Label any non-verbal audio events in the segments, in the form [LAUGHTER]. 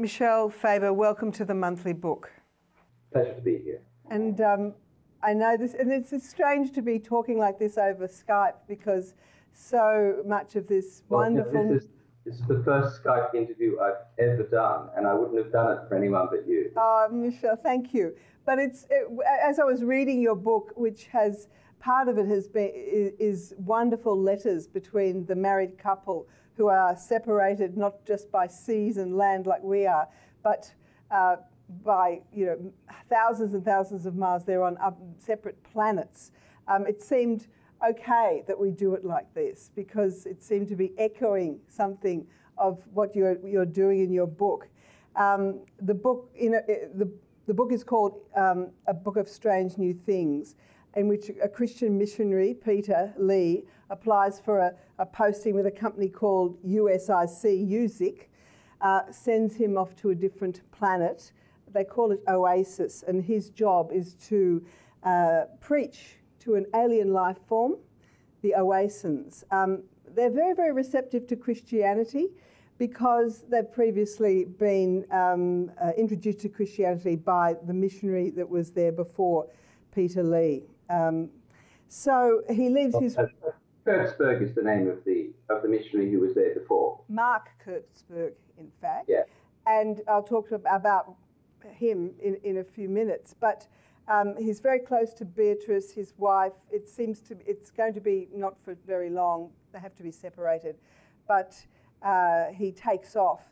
Michel Faber, welcome to the monthly book. Pleasure to be here. And um, I know this, and it's, strange to be talking like this over Skype because so much of this well, wonderful. this, is, this is the first Skype interview I've ever done, and I wouldn't have done it for anyone but you. Oh, Michel, thank you. But it's it, as I was reading your book, which has part of it has been is wonderful letters between the married couple who are separated not just by seas and land like we are, but uh, by you know thousands and thousands of miles. They're on separate planets. Um, it seemed okay that we do it like this because it seemed to be echoing something of what you're, you're doing in your book. Um, the book, you know, the, the book is called um, A Book of Strange New Things, in which a Christian missionary, Peter Lee, applies for a, a posting with a company called USIC, USIC, uh, sends him off to a different planet. They call it Oasis, and his job is to uh, preach to an alien life form, the Oasans. Um, they're very, very receptive to Christianity because they've previously been um, uh, introduced to Christianity by the missionary that was there before, Peter Lee. Um, so he leaves his. Kurtzberg is the name of the of the missionary who was there before. Mark Kurtzberg, in fact. Yeah. And I'll talk to, about him in, in a few minutes. But um, he's very close to Beatrice, his wife. It seems to it's going to be not for very long. They have to be separated, but uh, he takes off.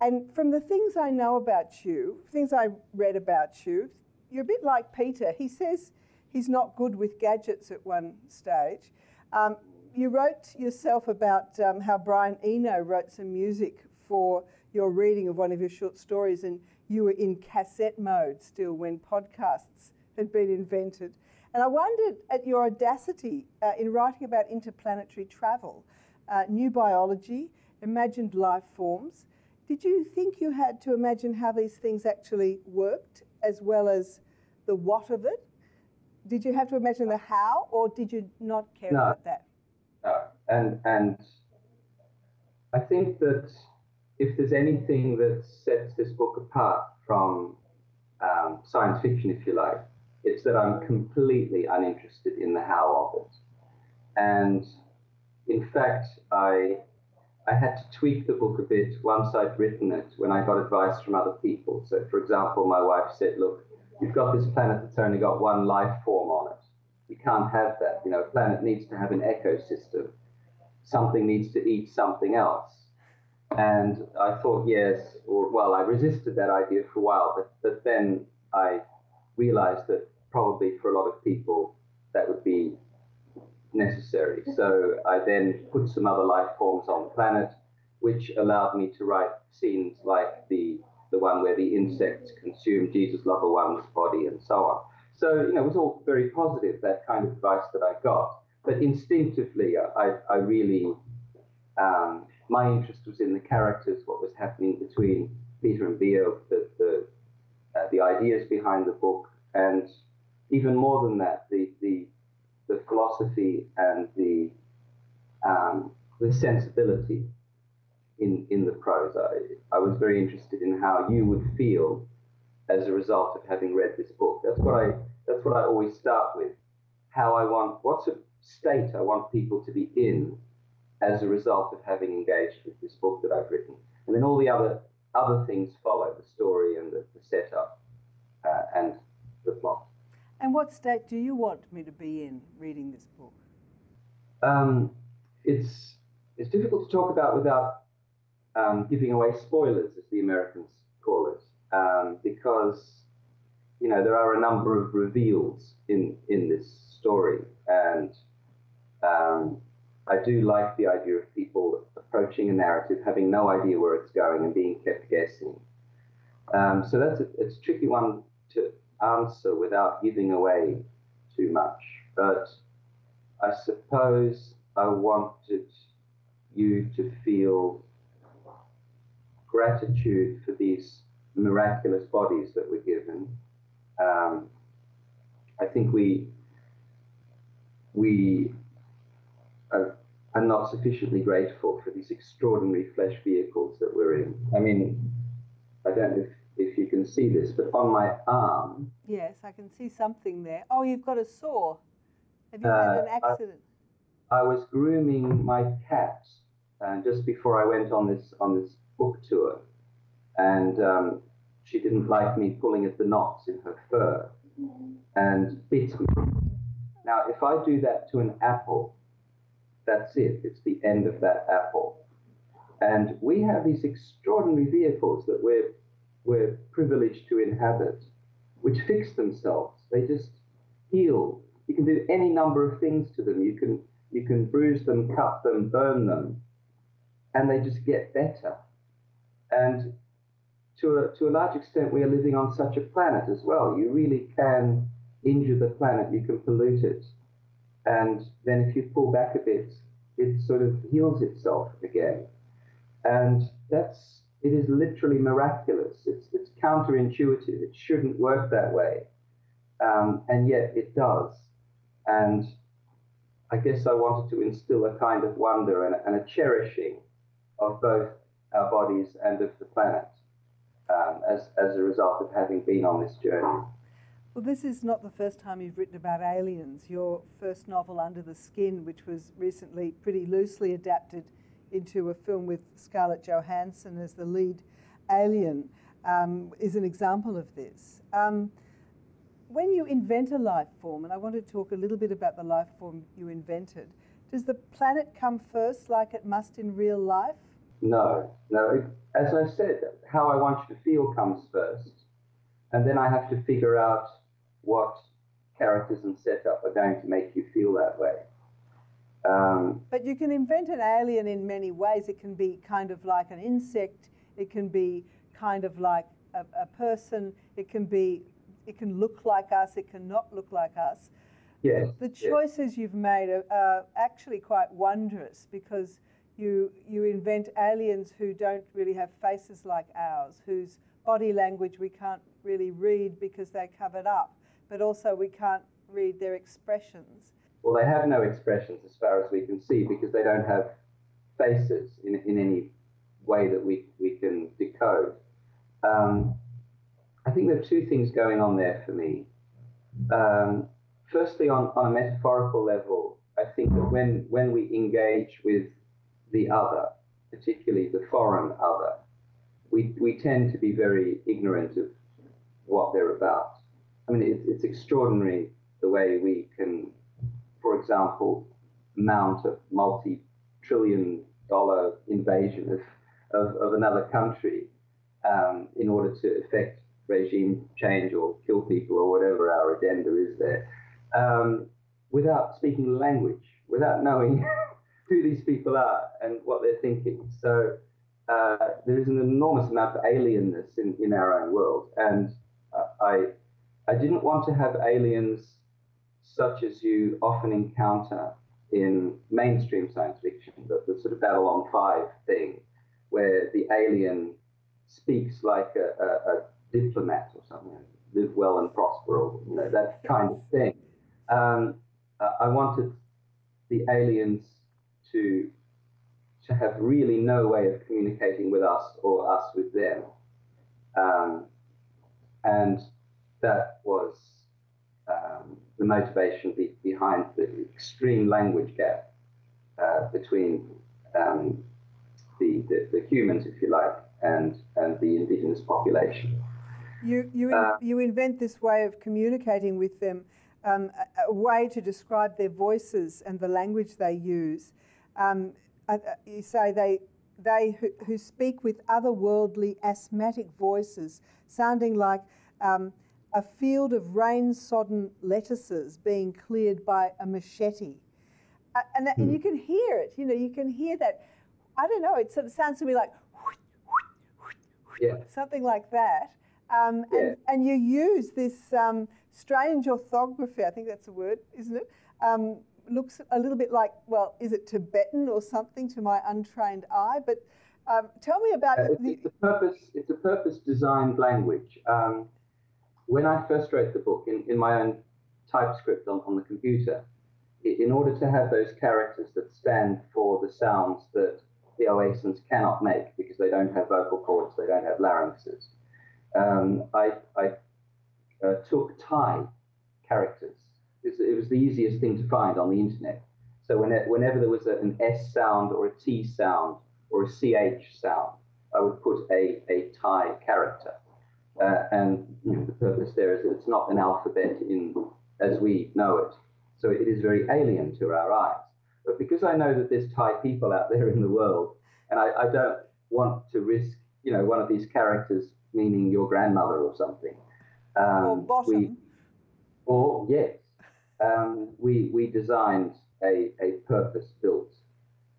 And from the things I know about you, things I read about you, you're a bit like Peter. He says he's not good with gadgets at one stage. Um, you wrote yourself about um, how Brian Eno wrote some music for your reading of one of your short stories, and you were in cassette mode still when podcasts had been invented. And I wondered at your audacity uh, in writing about interplanetary travel, uh, new biology, imagined life forms. Did you think you had to imagine how these things actually worked as well as the what of it? Did you have to imagine the how, or did you not care no. about that? No. And, and I think that if there's anything that sets this book apart from um, science fiction, if you like, it's that I'm completely uninterested in the how of it. And in fact, I I had to tweak the book a bit once I'd written it when I got advice from other people. So, for example, my wife said, "Look, you've got this planet that's only got one life form on it. You can't have that. You know, a planet needs to have an ecosystem. Something needs to eat something else." And I thought, yes, or well, I resisted that idea for a while, but, but then I realized that probably for a lot of people that would be necessary. So I then put some other life forms on the planet, which allowed me to write scenes like the the one where the insects consume Jesus lover one's body and so on. So you know, it was all very positive that kind of advice that I got. But instinctively, I, I really um, my interest was in the characters, what was happening between Peter and Bea, the the, uh, the ideas behind the book, and even more than that, the the, the philosophy and the um, the sensibility in in the prose. I, I was very interested in how you would feel as a result of having read this book. That's what I that's what I always start with. How I want what's a state I want people to be in as a result of having engaged with this book that I've written, and then all the other other things follow the story and the, the setup uh, and the plot. And what state do you want me to be in reading this book? Um, it's it's difficult to talk about without um, giving away spoilers, as the Americans call it, um, because you know there are a number of reveals in in this story, and um, I do like the idea of people approaching a narrative having no idea where it's going and being kept guessing. Um, so that's a, it's a tricky one to answer without giving away too much. But I suppose I wanted you to feel gratitude for these miraculous bodies that were given. Um, I think we we are, are, not sufficiently grateful for these extraordinary flesh vehicles that we're in. I mean, I don't know if, if you can see this, but on my arm. Yes, I can see something there. Oh, you've got a sore. Have you uh, had an accident? I, I, was grooming my cat uh, just before I went on this on this book tour, and um, she didn't like me pulling at the knots in her fur, and bit me. Now, if I do that to an apple, that's it. It's the end of that apple. And we have these extraordinary vehicles that we're, we're privileged to inhabit, which fix themselves. They just heal. You can do any number of things to them. You can, you can bruise them, cut them, burn them, and they just get better. And to a, to a large extent, we are living on such a planet as well. You really can injure the planet, you can pollute it. And then if you pull back a bit, it sort of heals itself again. And that's, it is literally miraculous. It's, it's counterintuitive. It shouldn't work that way. Um, and yet it does. And I guess I wanted to instill a kind of wonder and, and a cherishing of both our bodies and of the planet um, as, as a result of having been on this journey. Well, this is not the first time you've written about aliens. Your first novel, Under the Skin, which was recently pretty loosely adapted into a film with Scarlett Johansson as the lead alien, um, is an example of this. Um, when you invent a life form, and I want to talk a little bit about the life form you invented, does the planet come first like it must in real life? No, no. As I said, how I want you to feel comes first. And then I have to figure out what characters and setup are going to make you feel that way. Um, but you can invent an alien in many ways. It can be kind of like an insect. It can be kind of like a, a person. It can be. It can look like us. It can not look like us. Yes. The choices yes. you've made are, are actually quite wondrous because you you invent aliens who don't really have faces like ours, whose body language we can't really read because they're covered up but also we can't read their expressions. Well, they have no expressions as far as we can see because they don't have faces in, in any way that we, we can decode. Um, I think there are two things going on there for me. Um, firstly, on, on a metaphorical level, I think that when, when we engage with the other, particularly the foreign other, we, we tend to be very ignorant of what they're about. I mean, it's, it's extraordinary the way we can, for example, mount a multi trillion dollar invasion of, of, of another country um, in order to effect regime change or kill people or whatever our agenda is there, um, without speaking language, without knowing [LAUGHS] who these people are and what they're thinking. So uh, there is an enormous amount of alienness in, in our own world. And I I didn't want to have aliens such as you often encounter in mainstream science fiction, the, the sort of Babylon 5 thing, where the alien speaks like a, a, a diplomat or something, live well and prosper, or you know, that kind of thing. Um, I wanted the aliens to to have really no way of communicating with us or us with them. Um, and that was um, the motivation be, behind the extreme language gap uh, between um, the, the, the, humans, if you like, and, and the indigenous population. You, you, uh, you invent this way of communicating with them, um, a, a, way to describe their voices and the language they use. Um, uh, you say they, they who, who, speak with otherworldly asthmatic voices, sounding like um, a field of rain sodden lettuces being cleared by a machete. Uh, and, that, and, you hmm. can hear it, you know, you can hear that. I don't know, it sort of sounds to me like yeah. something like that. Um, yeah. and, and, you use this um, strange orthography, I think that's a word, isn't it? Um, looks a little bit like, well, is it Tibetan or something to my untrained eye? But um, tell me about uh, the, it's, a purpose. It's a purpose-designed language. Um, when I first wrote the book in, in my own typescript on, on the computer, in order to have those characters that stand for the sounds that the Oasans cannot make because they don't have vocal cords, they don't have larynxes, um, I, I uh, took Thai characters. It was the easiest thing to find on the internet. So whenever there was an S sound or a T sound or a CH sound, I would put a, a Thai character. Uh, and you know, the purpose there is that it's not an alphabet in as we know it. So it is very alien to our eyes. But because I know that there's Thai people out there in the world, and I, I don't want to risk, you know, one of these characters meaning your grandmother or something. Um, or bottom. We, or yes, um, we we designed a, a purpose-built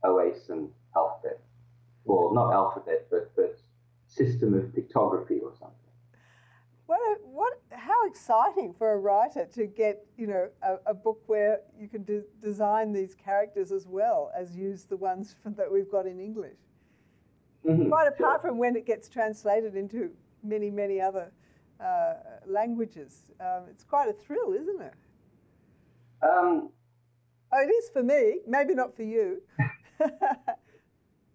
Oasan alphabet, well, not alphabet, but but system of pictography or something. What, what, how exciting for a writer to get, you know, a, a book where you can de- design these characters as well as use the ones [LAUGHS] that we've got in English. Mm-hmm. Quite apart from when it gets translated into many, many other uh, languages. Um, it's quite a thrill, isn't it? Um, oh, it is for me, maybe not for you. [LAUGHS]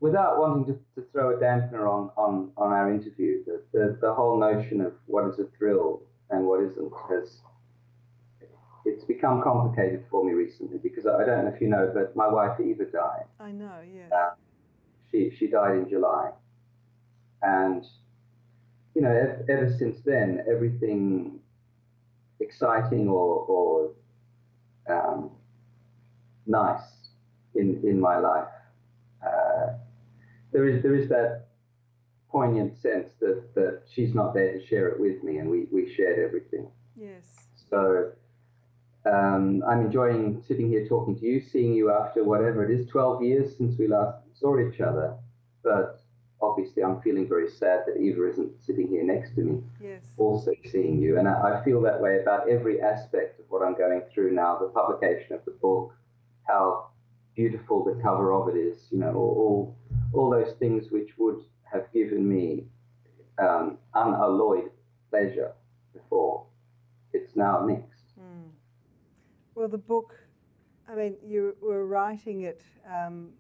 without wanting to, to throw a dampener on, on, on our interview, the, the, the whole notion of what is a thrill and what isn't has it's become complicated for me recently because I don't know if you know, but my wife Eva died. I know, yeah. Uh, she she died in July, and you know, ever, ever since then, everything exciting or or um, nice in in my life uh, there is there is that poignant sense that that she's not there to share it with me, and we we shared everything. Yes. So. Um, I'm enjoying sitting here talking to you, seeing you after whatever it is, 12 years since we last saw each other. But obviously, I'm feeling very sad that Eva isn't sitting here next to me, yes. also seeing you. And I, I feel that way about every aspect of what I'm going through now the publication of the book, how beautiful the cover of it is, you know, all, all those things which would have given me um, unalloyed pleasure before. It's now mixed. Mm. Well, the book, I mean, you were writing it um,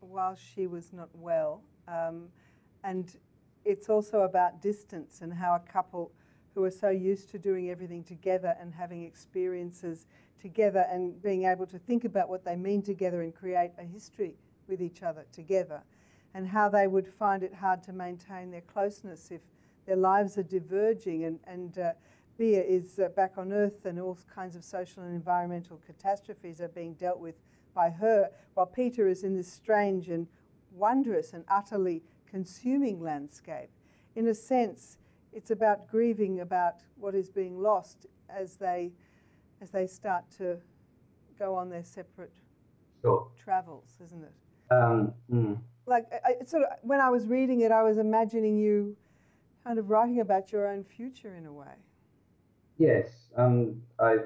while she was not well, um, and it's also about distance and how a couple who are so used to doing everything together and having experiences together and being able to think about what they mean together and create a history with each other together, and how they would find it hard to maintain their closeness if their lives are diverging and, and uh, Bea is uh, back on Earth and all kinds of social and environmental catastrophes are being dealt with by her, while Peter is in this strange and wondrous and utterly consuming landscape. In a sense, it's about grieving about what is being lost as they as they start to go on their separate sure. travels, isn't it? Um, mm. Like, I, sort of, when I was reading it, I was imagining you kind of writing about your own future in a way. Yes, um, I,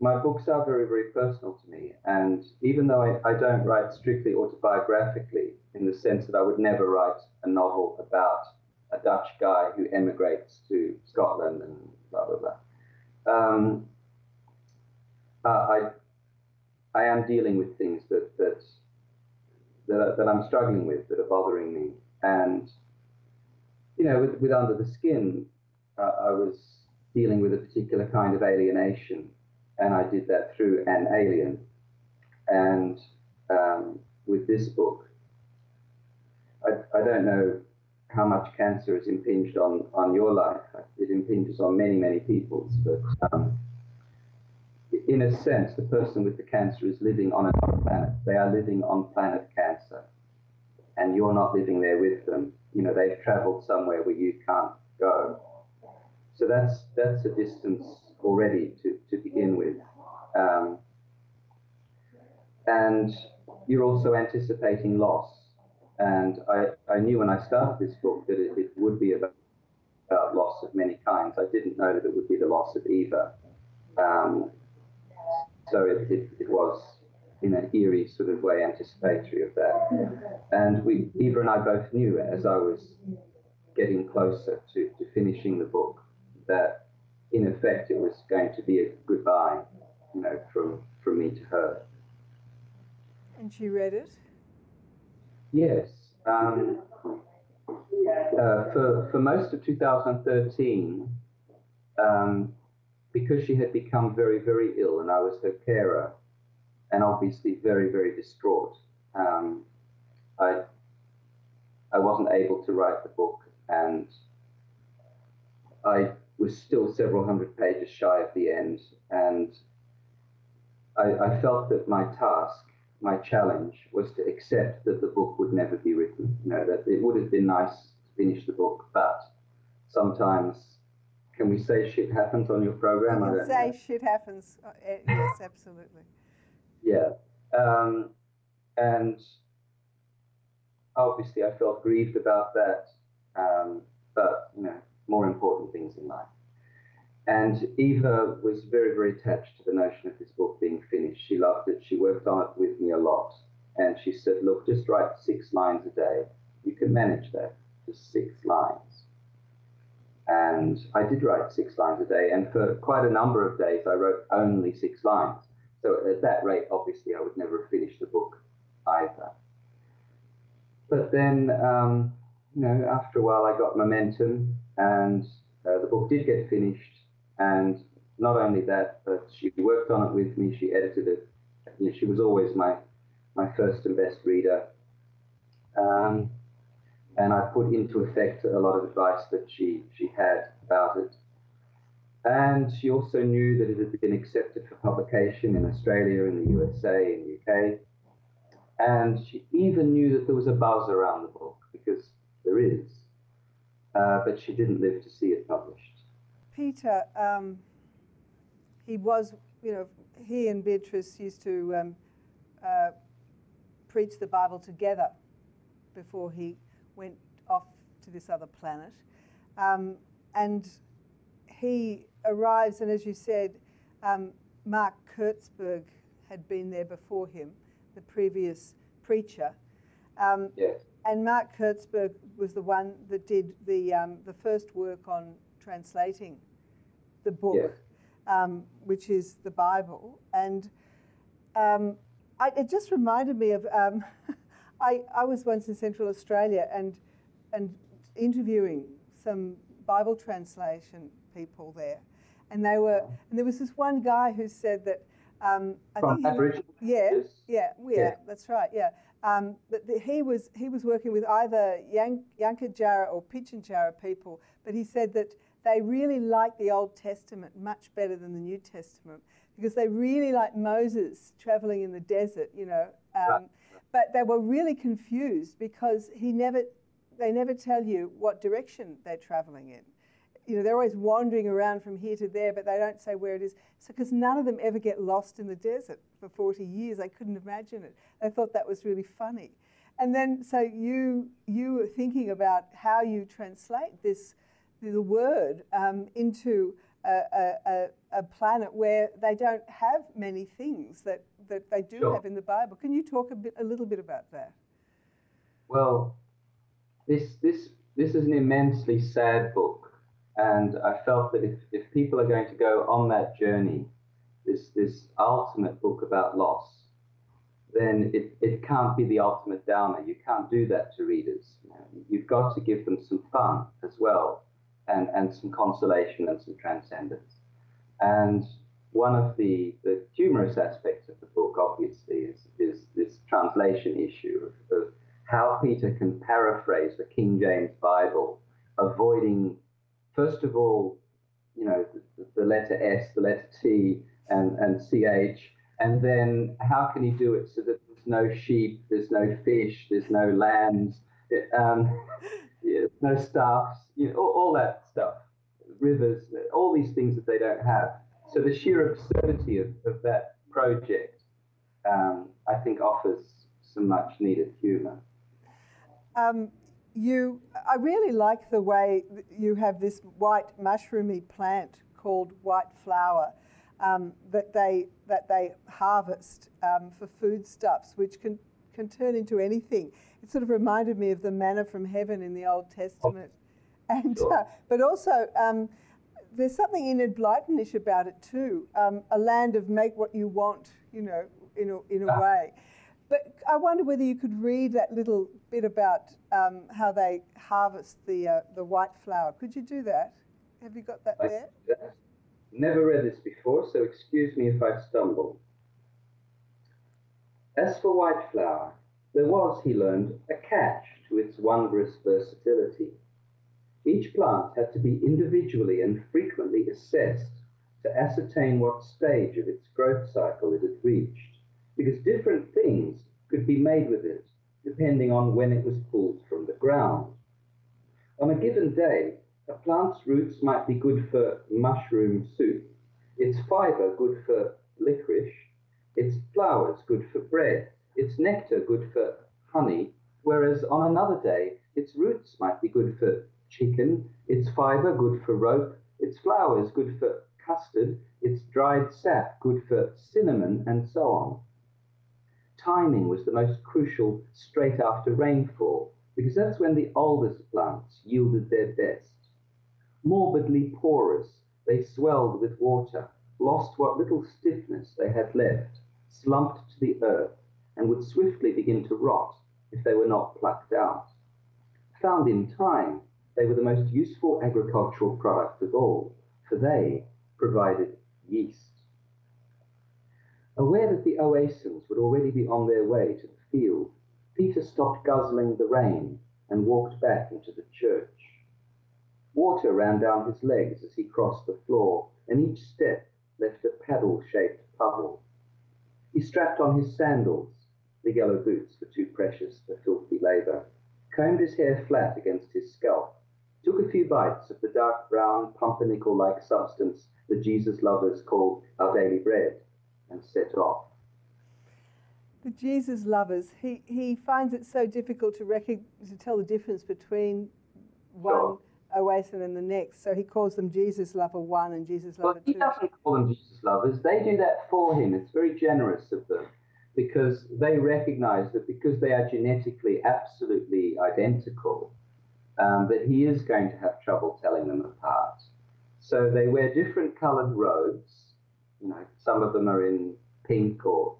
my books are very, very personal to me. And even though I, I don't write strictly autobiographically, in the sense that I would never write a novel about a Dutch guy who emigrates to Scotland and blah, blah, blah. Um, I, I am dealing with things that, that, that, that I'm struggling with, that are bothering me. And, you know, with, with Under the Skin, uh, I was dealing with a particular kind of alienation, and I did that through an alien. And um, with this book, I, I don't know how much cancer has impinged on, on your life. It impinges on many, many people's, but um, in a sense, the person with the cancer is living on another planet. They are living on planet cancer, and you're not living there with them. You know, they've traveled somewhere where you can't go. So that's that's a distance already to, to begin with. Um, and you're also anticipating loss. And I, I knew when I started this book that it, it would be about, about loss of many kinds. I didn't know that it would be the loss of Eva. Um, so it, it, it, was in an eerie sort of way anticipatory of that. And we, Eva and I both knew as I was getting closer to, to finishing the book that in effect it was going to be a goodbye, you know, from, from me to her. And she read it? Yes. Um, uh, for, for most of 2013, um, because she had become very, very ill and I was her carer, and obviously very, very distraught, um, I, I wasn't able to write the book, and I was still several hundred pages shy of the end, and I, I felt that my task, my challenge, was to accept that the book would never be written. You know, that it would have been nice to finish the book, but sometimes, can we say shit happens on your program? You can say know. shit happens. Uh, eh, yes, absolutely. Yeah. Um, and obviously, I felt grieved about that. Um, but, you know, more important things in life. And Eva was very, very attached to the notion of this book being finished. She loved it. She worked on it with me a lot. And she said, look, just write six lines a day. You can manage that. Just six lines. And I did write six lines a day. And for quite a number of days, I wrote only six lines. So at that rate, obviously, I would never have finished the book either. But then, um, you know, after a while, I got momentum, and uh, the book did get finished. And not only that, but she worked on it with me. She edited it. You know, she was always my my first and best reader. Um, and I put into effect a lot of advice that she she had about it. And she also knew that it had been accepted for publication in Australia, in the USA, in the UK. And she even knew that there was a buzz around the book because there is. Uh, but she didn't live to see it published. Peter, um, he was, you know, he and Beatrice used to um, uh, preach the Bible together before he went off to this other planet. Um, and he arrives, and as you said, um, Mark Kurtzberg had been there before him, the previous preacher. Um, Yes. And Mark Kurtzberg was the one that did the, um, the first work on translating the book, Yes. um, which is the Bible. And um, I, it just reminded me of um, [LAUGHS] I, I was once in Central Australia and, and interviewing some Bible translation people there. And they were, and there was this one guy who said that um, I From think he- Aboriginal yeah, yeah, yeah, Yeah. that's right. Yeah, um, but the, he was he was working with either Yank, Yankunytjatjara or Pitjantjatjara people, but he said that they really liked the Old Testament much better than the New Testament because they really liked Moses traveling in the desert, you know. Um, Right. But they were really confused because he never they never tell you what direction they're traveling in you know, they're always wandering around from here to there, but they don't say where it is. So, because none of them ever get lost in the desert for 40 years, I couldn't imagine it. I thought that was really funny. And then, so you you were thinking about how you translate this the word um, into a, a, a, a planet where they don't have many things that, that they do Sure. have in the Bible. Can you talk a bit a little bit about that? Well, this this this is an immensely sad book, and I felt that if, if people are going to go on that journey, this this ultimate book about loss, then it, it can't be the ultimate downer. You can't do that to readers. You You've got to give them some fun as well, and, and some consolation and some transcendence. And one of the, the humorous aspects of the book, obviously, is, is this translation issue of, of how Peter can paraphrase the King James Bible, avoiding, first of all, you know, the, the letter S, the letter T, and, and CH, and then how can he do it so that there's no sheep, there's no fish, there's no lambs, um, [LAUGHS] yeah, no staffs, you know, all, all that stuff, rivers, all these things that they don't have. So the sheer absurdity of, of that project, um, I think, offers some much needed humour. Um, you, I really like the way you have this white mushroomy plant called white flower um, that they that they harvest um, for foodstuffs, which can can turn into anything. It sort of reminded me of the manna from heaven in the Old Testament, [LAUGHS] and Sure. uh, but also. Um, there's something Enid Blytonish about it too. Um, a land of make what you want, you know, in a, in a Ah. way. But I wonder whether you could read that little bit about um, how they harvest the uh, the white flower. Could you do that? Have you got that I, there? Never read this before, so excuse me if I stumble. As for white flower, there was, he learned, a catch to its wondrous versatility. Each plant had to be individually and frequently assessed to ascertain what stage of its growth cycle it had reached, because different things could be made with it depending on when it was pulled from the ground. On a given day, a plant's roots might be good for mushroom soup, its fiber good for licorice, its flowers good for bread, its nectar good for honey, whereas on another day, its roots might be good for chicken, its fiber good for rope, its flowers good for custard, its dried sap good for cinnamon, and so on. Timing was the most crucial straight after rainfall, because that's when the oldest plants yielded their best. Morbidly porous, they swelled with water, lost what little stiffness they had left, slumped to the earth, and would swiftly begin to rot if they were not plucked out. Found in time, they were the most useful agricultural product of all, for they provided yeast. Aware that the Oasans would already be on their way to the field, Peter stopped guzzling the rain and walked back into the church. Water ran down his legs as he crossed the floor, and each step left a paddle shaped puddle. He strapped on his sandals, the yellow boots were too precious for filthy labour, combed his hair flat against his scalp, took a few bites of the dark brown pumpernickel like substance that Jesus lovers called our daily bread, and set off. The Jesus lovers, he, he finds it so difficult to, rec- to tell the difference between one Sure. Oasis and the next, so he calls them Jesus lover one and Jesus Well, lover he two. doesn't call them Jesus lovers. They do that for him. It's very generous of them because they recognize that because they are genetically absolutely identical, um, that he is going to have trouble telling them apart. So they wear different colored robes. You know, some of them are in pink or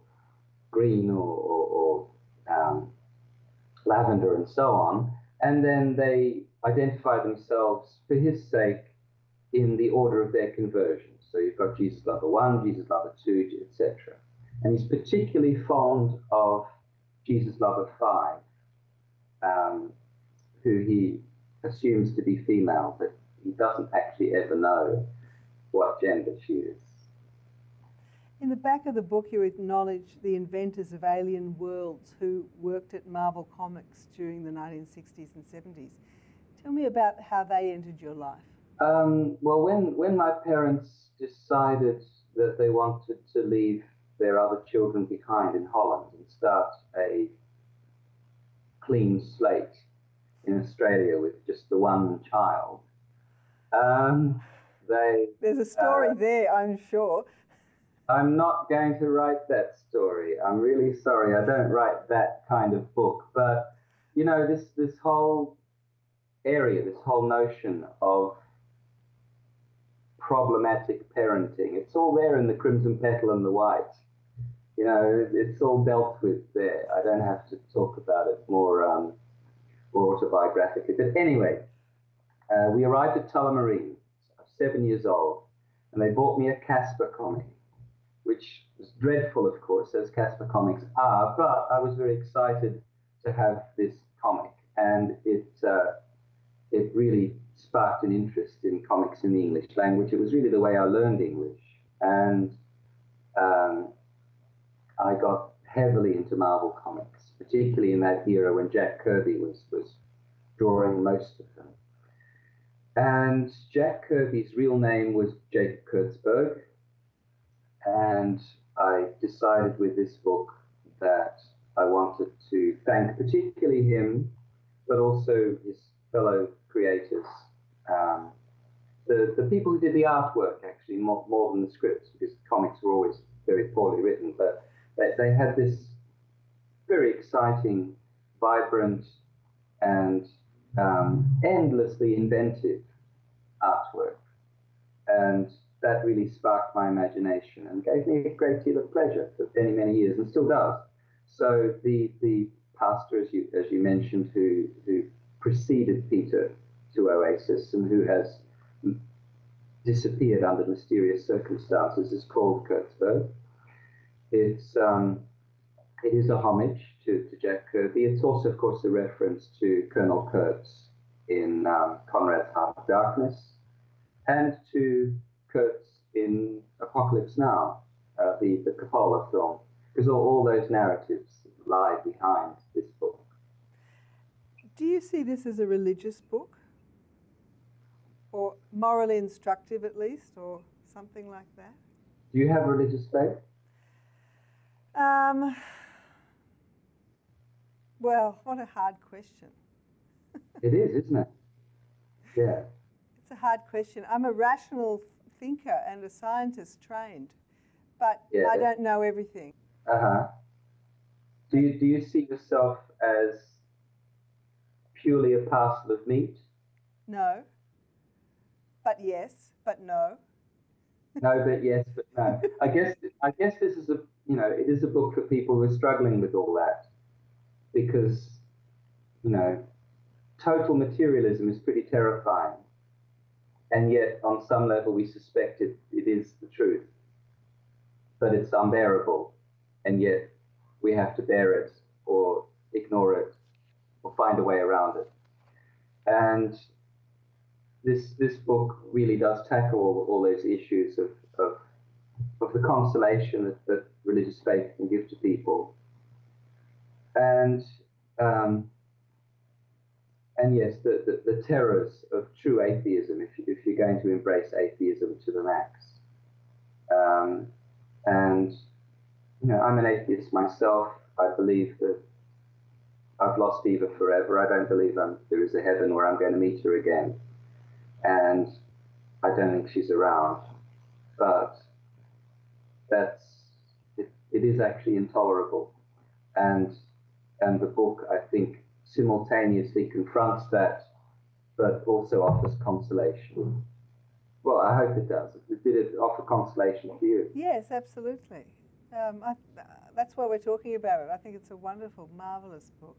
green or, or, or um, lavender and so on. And then they identify themselves for his sake in the order of their conversion. So you've got Jesus lover one, Jesus lover two, etc. And he's particularly fond of Jesus lover five, um, who he assumes to be female, but he doesn't actually ever know what gender she is. In the back of the book, you acknowledge the inventors of Alien Worlds who worked at Marvel Comics during the 1960s and 70s. Tell me about how they entered your life. Um, well, when, when my parents decided that they wanted to leave their other children behind in Holland and start a clean slate in Australia with just the one child, um, they. There's a story Uh, there, I'm sure. I'm not going to write that story. I'm really sorry. I don't write that kind of book. But you know, this this whole area, this whole notion of problematic parenting, it's all there in the Crimson Petal and the White. You know, it's all dealt with there. I don't have to talk about it more, um, more autobiographically. But anyway, uh, we arrived at Tullamarine. I was seven years old, and they bought me a Casper comic which was dreadful, of course, as Casper comics are, but I was very excited to have this comic, and it uh, it really sparked an interest in comics in the English language. It was really the way I learned English, and um, I got heavily into Marvel comics, particularly in that era when Jack Kirby was was drawing most of them. And Jack Kirby's real name was Jacob Kurtzberg, and I decided with this book that I wanted to thank particularly him, but also his fellow creators, um, the, the people who did the artwork actually more, more than the scripts, because the comics were always very poorly written, but they, they had this very exciting, vibrant, and um, endlessly inventive artwork. And that really sparked my imagination and gave me a great deal of pleasure for many, many years and still does. So the the pastor, as you as you mentioned, who who preceded Peter to Oasis and who has disappeared under mysterious circumstances, is called Kurtzberg. It's um, it is a homage to, to Jack Kirby. It's also, of course, a reference to Colonel Kurtz in um, Conrad's Heart of Darkness and to Kurtz in Apocalypse Now, uh, the, the Coppola film, because all, all those narratives lie behind this book. Do you see this as a religious book? Or morally instructive, at least, or something like that? Do you have religious faith? Um, well, what a hard question. it is, isn't it? [LAUGHS] Yeah. It's a hard question. I'm a rational thinker and a scientist trained, but yeah. I don't know everything. Uh huh. Do you, do you see yourself as purely a parcel of meat? No. But yes, but no. no, but yes, but no. I guess I guess this is a you know it is a book for people who are struggling with all that because you know total materialism is pretty terrifying, and yet on some level we suspect it, it is the truth, but it's unbearable, and yet we have to bear it or ignore it or find a way around it. And this this book really does tackle all, all those issues of, of, of the consolation that, that religious faith can give to people. And um, and yes, the, the, the, terrors of true atheism, if, you, if you're going to embrace atheism to the max. Um, and you know, I'm an atheist myself. I believe that I've lost Eva forever. I don't believe I'm, there is a heaven where I'm going to meet her again. And I don't think she's around. But that's, it, it is actually intolerable. And, and the book, I think, simultaneously confronts that, but also offers consolation. Well, I hope it does. Did it offer consolation to you? Yes, absolutely. Um, I, that's why we're talking about it. I think it's a wonderful, marvelous book.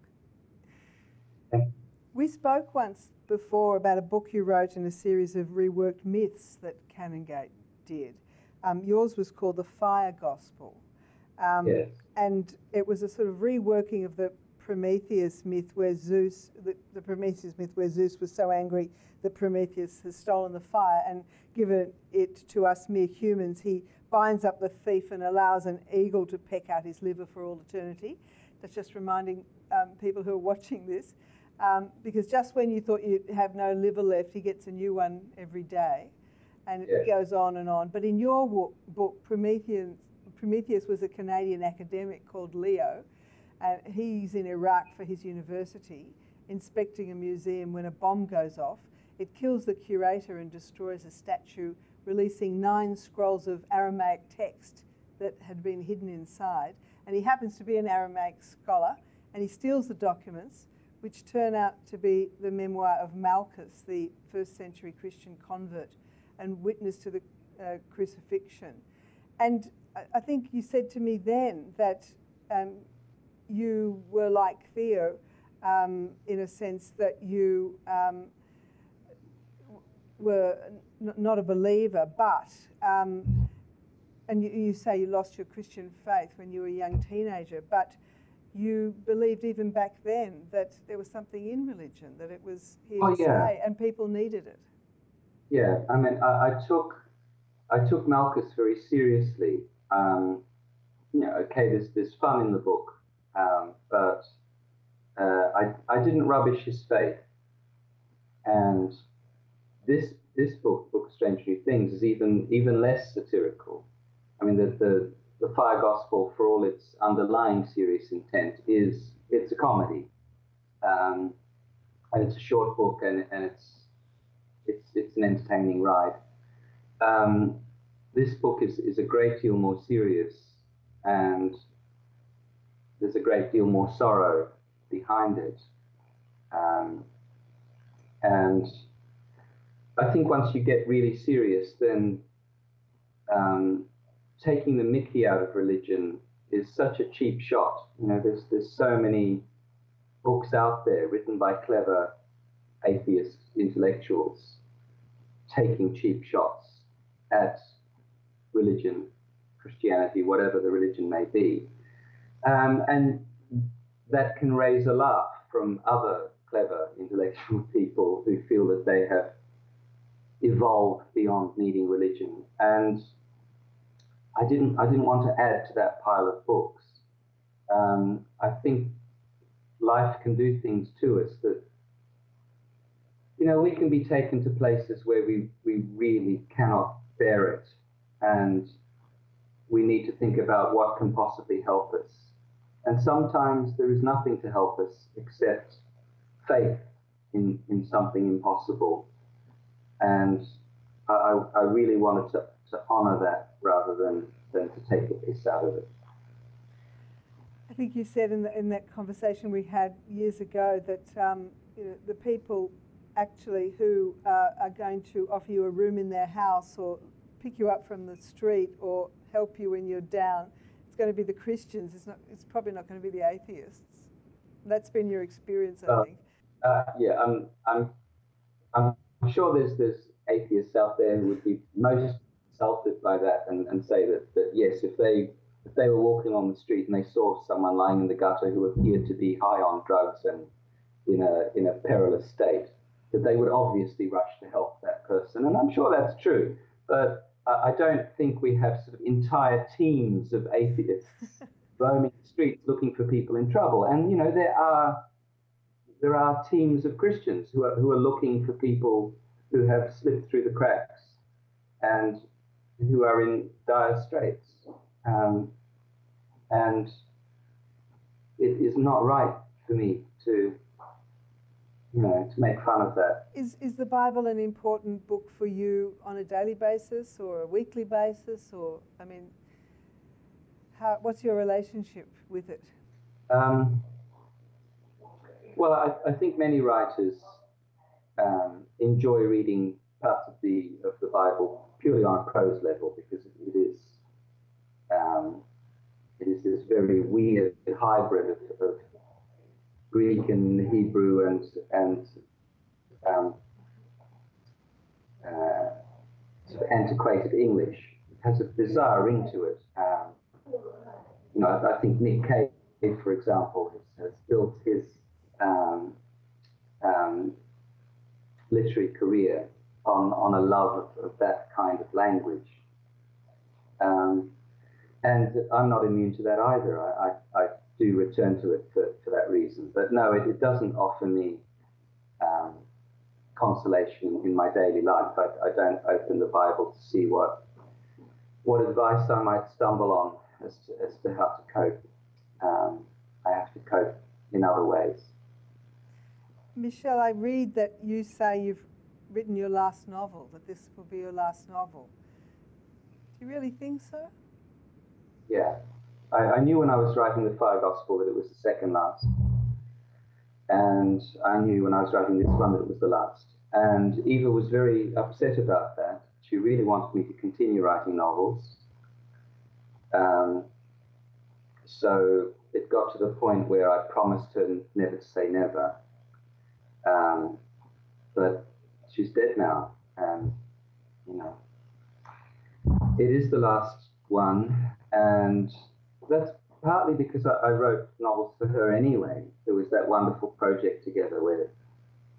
We spoke once before about a book you wrote in a series of reworked myths that Canongate did. Um, yours was called The Fire Gospel. Um, yes. And it was a sort of reworking of the Prometheus myth where Zeus, the, the, Prometheus myth where Zeus was so angry that Prometheus has stolen the fire and given it to us mere humans. He binds up the thief and allows an eagle to peck out his liver for all eternity. That's just reminding um, people who are watching this. Um, because just when you thought you'd have no liver left, he gets a new one every day. And it yeah. goes on and on. But in your book, Prometheus, Prometheus was a Canadian academic called Theo. And he's in Iraq for his university, inspecting a museum when a bomb goes off. It kills the curator and destroys a statue, releasing nine scrolls of Aramaic text that had been hidden inside. And he happens to be an Aramaic scholar, and he steals the documents which turn out to be the memoir of Malchus, the first century Christian convert and witness to the uh, crucifixion. And I think you said to me then that um, you were like Theo um, in a sense that you um, were n- not a believer, but, um, and you, you, say you lost your Christian faith when you were a young teenager, but you believed even back then that there was something in religion, that it was here oh, to yeah. stay, and people needed it. Yeah, I mean, I, I took I took Malchus very seriously. Um, you know, okay, there's there's fun in the book, um, but uh, I I didn't rubbish his faith, and this this book, Book of Strange New Things, is even even less satirical. I mean, the the the Fire Gospel, for all its underlying serious intent, is it's a comedy, um, and it's a short book, and, and it's it's it's an entertaining ride. Um, this book is is a great deal more serious, and there's a great deal more sorrow behind it, um, and I think once you get really serious, then um, taking the mickey out of religion is such a cheap shot. You know, there's there's so many books out there written by clever atheist intellectuals taking cheap shots at religion, Christianity, whatever the religion may be. Um, and that can raise a laugh from other clever intellectual [LAUGHS] people who feel that they have evolved beyond needing religion. And I didn't, I didn't want to add to that pile of books. Um, I think life can do things to us that, you know, we can be taken to places where we, we really cannot bear it. And we need to think about what can possibly help us. And sometimes there is nothing to help us except faith in, in something impossible. And I, I really wanted to, to honor that rather than, than to take the piss out of it. I think you said in, the, in that conversation we had years ago that um, you know, the people actually who uh, are going to offer you a room in their house or pick you up from the street or help you when you're down, it's going to be the Christians. It's not. It's probably not going to be the atheists. That's been your experience, I uh, think. Uh, yeah, I'm. I'm. I'm sure there's there's atheists out there who would be most insulted by that and, and say that, that yes, if they if they were walking on the street and they saw someone lying in the gutter who appeared to be high on drugs and in a in a perilous state, that they would obviously rush to help that person. And I'm sure that's true. But I don't think we have sort of entire teams of atheists [LAUGHS] roaming the streets looking for people in trouble. And you know, there are there are teams of Christians who are who are looking for people who have slipped through the cracks and who are in dire straits. Um, and it is not right for me to, you know, to make fun of that. Is, is the Bible an important book for you on a daily basis or a weekly basis? Or, I mean, how, what's your relationship with it? Um, well, I, I, think many writers um, enjoy reading parts of the of the Bible purely on a prose level because it is um, it is this very weird hybrid of, of Greek and Hebrew and and um, uh, sort of antiquated English. It has a bizarre ring to it. Um, you know, I, I, think Nick Cave, for example, has, has built his um, um, literary career on, on a love of, of that kind of language. Um, and I'm not immune to that either. I, I, I, do return to it for, for that reason. But no, it, it doesn't offer me um, consolation in my daily life. I, I, don't open the Bible to see what what advice I might stumble on as to, as to how to cope. Um, I have to cope in other ways. Michel, I read that you say you've written your last novel, that this will be your last novel. Do you really think so? Yeah. I, I knew when I was writing the Fire Gospel that it was the second last. And I knew when I was writing this one that it was the last. And Eva was very upset about that. She really wanted me to continue writing novels. Um, so it got to the point where I promised her never to say never. Um, but she's dead now, and you know, it is the last one, and that's partly because I, I wrote novels for her anyway. There was that wonderful project together where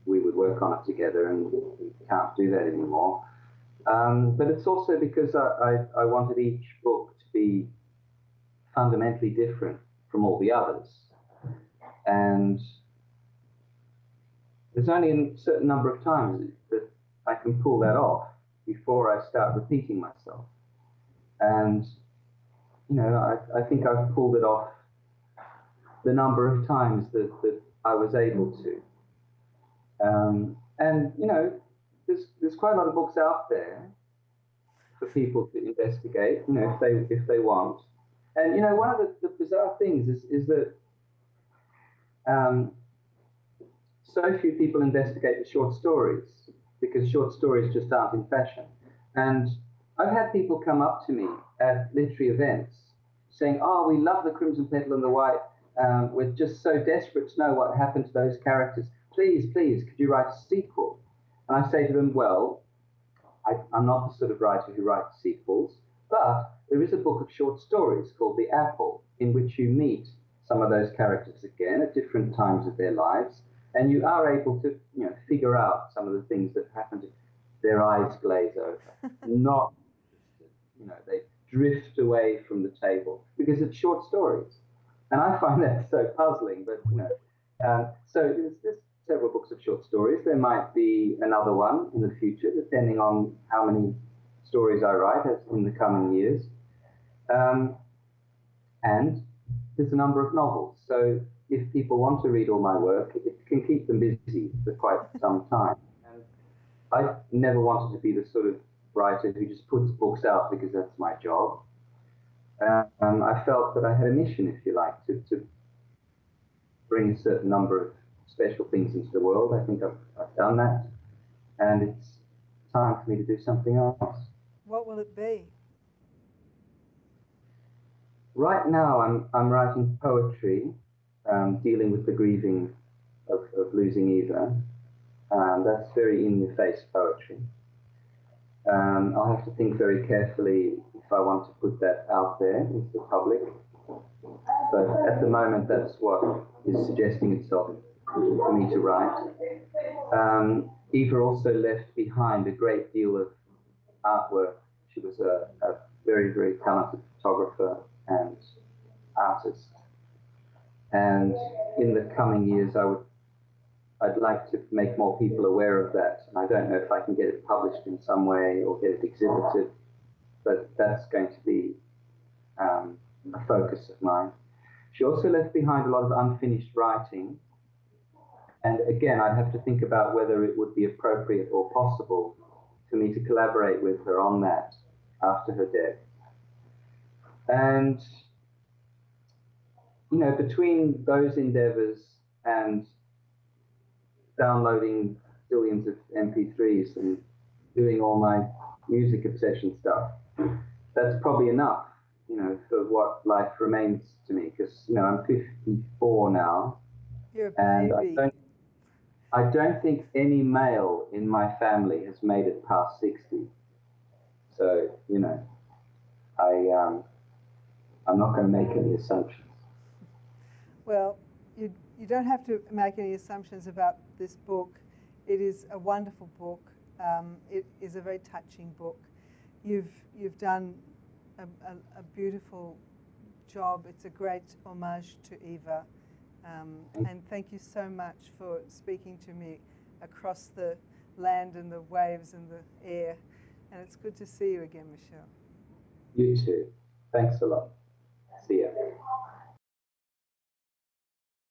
we would work on it together, and we can't do that anymore. Um, but it's also because I, I, I, wanted each book to be fundamentally different from all the others. And there's only a certain number of times that I can pull that off before I start repeating myself. And, you know, I, I think I've pulled it off the number of times that, that I was able to. Um, and, you know, there's, there's quite a lot of books out there for people to investigate, you know, if they, if they want. And, you know, one of the, the bizarre things is, is that um, so few people investigate the short stories because short stories just aren't in fashion. And I've had people come up to me at literary events saying, "Oh, we love the Crimson Petal and the White. Um, we're just so desperate to know what happened to those characters. Please, please, could you write a sequel?" And I say to them, "Well, I, I'm not the sort of writer who writes sequels, but there is a book of short stories called The Apple, in which you meet some of those characters again at different times of their lives, and you are able to, you know, figure out some of the things that happened. Their eyes glaze over, [LAUGHS] not, you know, they drift away from the table because it's short stories, and I find that so puzzling. But you know, um, so there's, there's several books of short stories. There might be another one in the future, depending on how many stories I write in the coming years. Um, and there's a number of novels. So if people want to read all my work, it can keep them busy for quite some time. And I never wanted to be the sort of writer who just puts books out because that's my job. Um, I felt that I had a mission, if you like, to, to bring a certain number of special things into the world. I think I've, I've done that. And it's time for me to do something else. What will it be? Right now, I'm, I'm writing poetry um, dealing with the grieving of, of losing Eva. Um, that's very in your face poetry. Um, I'll have to think very carefully if I want to put that out there into the public. But at the moment, that's what is suggesting itself for me to write. Um, Eva also left behind a great deal of artwork. She was a, a very, very talented photographer and artist. And in the coming years, I would, I'd like to make more people aware of that. And I don't know if I can get it published in some way or get it exhibited, but that's going to be um, a focus of mine. She also left behind a lot of unfinished writing. And again, I'd have to think about whether it would be appropriate or possible for me to collaborate with her on that after her death. And, you know, between those endeavors and downloading billions of MP3s and doing all my music obsession stuff, that's probably enough, you know, for what life remains to me. Because, you know, I'm 54 now. You're a baby. And I don't, I don't think any male in my family has made it past 60. So, you know, I, um, I'm not going to make any assumptions. Well, you, you don't have to make any assumptions about this book. It is a wonderful book. Um, it is a very touching book. You've, you've done a, a, a, beautiful job. It's a great homage to Eva. Um, and thank you so much for speaking to me across the land and the waves and the air. And it's good to see you again, Michel. You too. Thanks a lot.